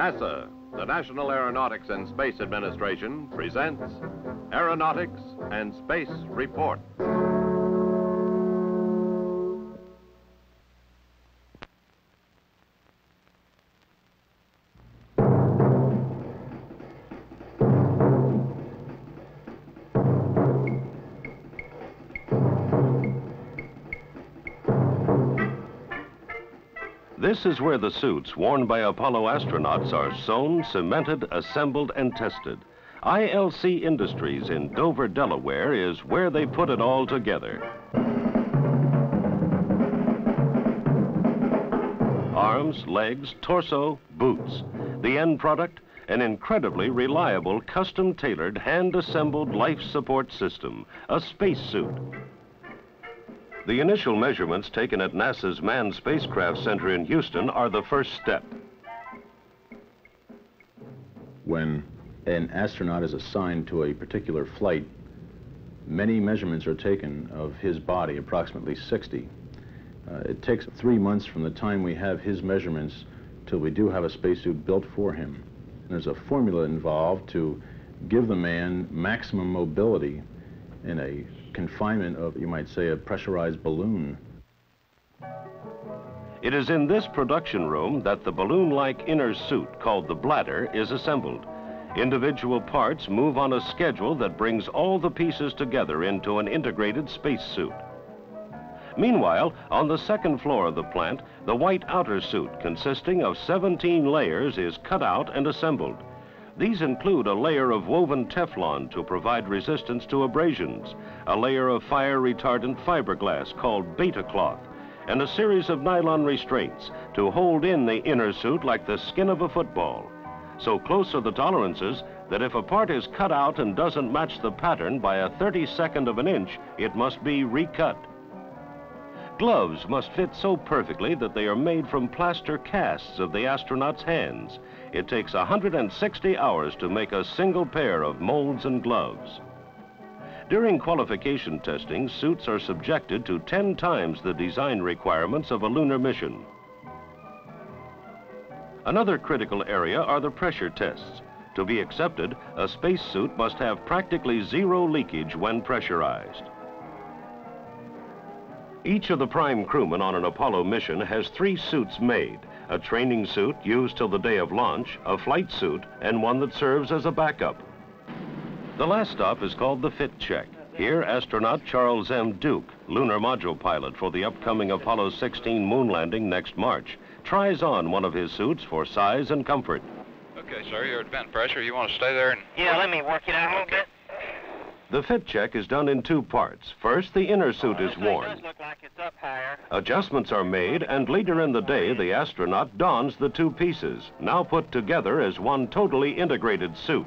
NASA, the National Aeronautics and Space Administration, presents Aeronautics and Space Report. This is where the suits worn by Apollo astronauts are sewn, cemented, assembled, and tested. ILC Industries in Dover, Delaware is where they put it all together. Arms, legs, torso, boots. The end product, an incredibly reliable, custom-tailored, hand-assembled life support system, a spacesuit. The initial measurements taken at NASA's Manned Spacecraft Center in Houston are the first step. When an astronaut is assigned to a particular flight, many measurements are taken of his body, approximately 60. Uh, it takes three months from the time we have his measurements till we do have a spacesuit built for him. There's a formula involved to give the man maximum mobility in a confinement of, you might say, a pressurized balloon. It is in this production room that the balloon-like inner suit called the bladder is assembled. Individual parts move on a schedule that brings all the pieces together into an integrated spacesuit. Meanwhile, on the second floor of the plant, the white outer suit consisting of 17 layers is cut out and assembled. These include a layer of woven Teflon to provide resistance to abrasions, a layer of fire-retardant fiberglass called beta cloth, and a series of nylon restraints to hold in the inner suit like the skin of a football. So close are the tolerances that if a part is cut out and doesn't match the pattern by a 32nd of an inch, it must be recut. Gloves must fit so perfectly that they are made from plaster casts of the astronaut's hands. It takes 160 hours to make a single pair of molds and gloves. During qualification testing, suits are subjected to 10 times the design requirements of a lunar mission. Another critical area are the pressure tests. To be accepted, a spacesuit must have practically zero leakage when pressurized. Each of the prime crewmen on an Apollo mission has three suits made, a training suit used till the day of launch, a flight suit, and one that serves as a backup. The last stop is called the fit check. Here, astronaut Charles M. Duke, lunar module pilot for the upcoming Apollo 16 moon landing next March, tries on one of his suits for size and comfort. Okay, sir, you're at vent pressure. You want to stay there and... Yeah, let me work it out a little bit. The fit check is done in two parts. First, the inner suit Oh, is worn. like it's up higher. Adjustments are made, and later in the day, the astronaut dons the two pieces, now put together as one totally integrated suit.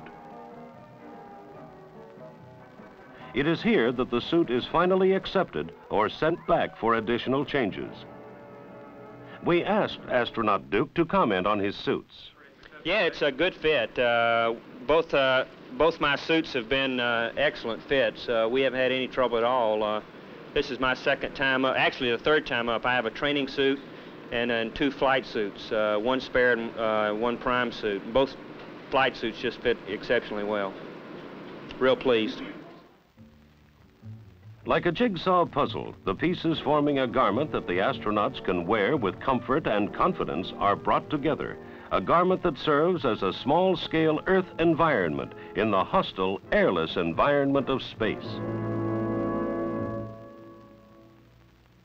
It is here that the suit is finally accepted or sent back for additional changes. We asked astronaut Duke to comment on his suits. Yeah, it's a good fit. Uh, both uh, both my suits have been uh, excellent fits. Uh, we haven't had any trouble at all. Uh, this is my second time up, actually the third time up. I have a training suit and then two flight suits, uh, one spare and uh, one prime suit. Both flight suits just fit exceptionally well. Real pleased. Like a jigsaw puzzle, the pieces forming a garment that the astronauts can wear with comfort and confidence are brought together. A garment that serves as a small-scale Earth environment in the hostile, airless environment of space.